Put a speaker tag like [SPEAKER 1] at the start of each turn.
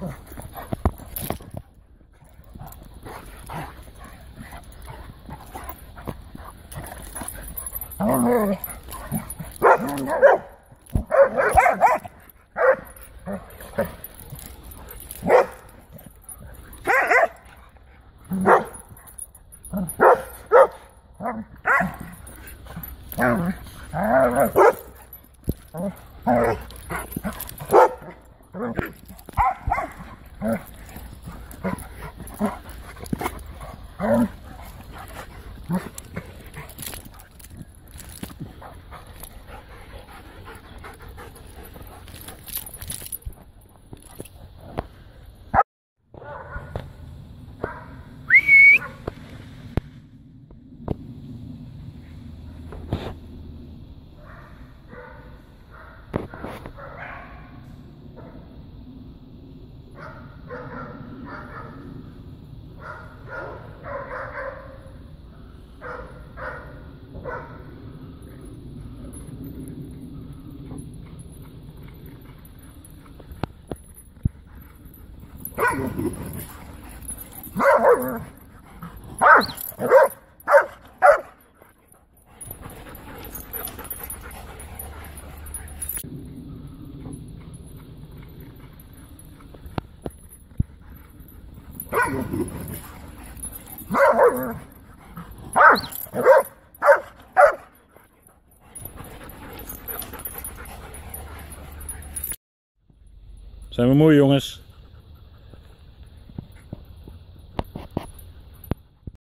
[SPEAKER 1] Oh, Oh, Oh. Zijn we moe jongens?